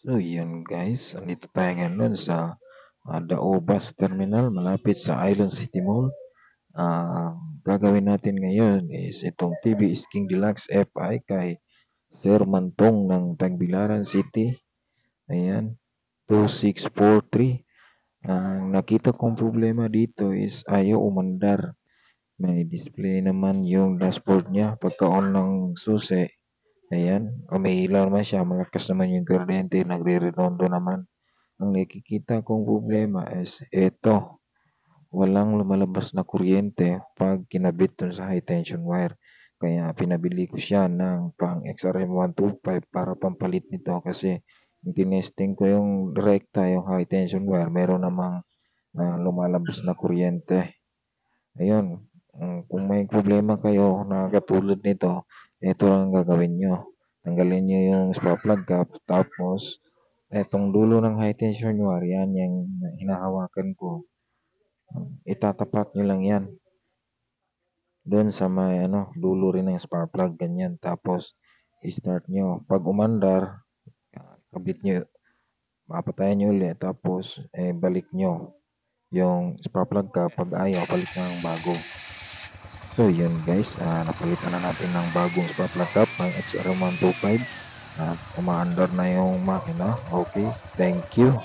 So, yun guys, andito tayo ngayon sa uh, Dao Bus Terminal malapit sa Island City Mall. Uh, gagawin natin ngayon is itong TV King Deluxe FI kay Sir Mantong ng Tagbilaran City. Ayan, 2643. Ang uh, nakita kong problema dito is ayaw umandar. May display naman yung dashboard niya pagka-on ng susi Ayan, umiilaw naman siya, malakas naman yung kuryente, nagre-redondo naman. Ang nakikita kong problema is ito, walang lumalabas na kuryente pag kinabit dun sa high tension wire. Kaya pinabili ko siya ng pang XRM125 para pampalit nito kasi tinesting ko yung rekta, yung high tension wire, meron namang uh, lumalabas na kuryente. Ayun, um, kung may problema kayo na katulad nito, ito lang gagawin nyo. Tanggalin nyo yung spark plug cap, tapos etong dulo ng high tension wire, yan yung hinahawakan ko. Itatapat nyo lang yan. Doon sa may ano, dulo rin ng spark plug, ganyan. Tapos, i-start nyo. Pag umandar, kabit nyo, mapatayan nyo ulit. Tapos, eh, balik nyo yung spark plug cap. Pag ayaw, balik na ng bago. So yun guys, uh, napalitan na natin ng bagong plug cap ng XR125 at uh, umaandar na yung makina. Okay, thank you.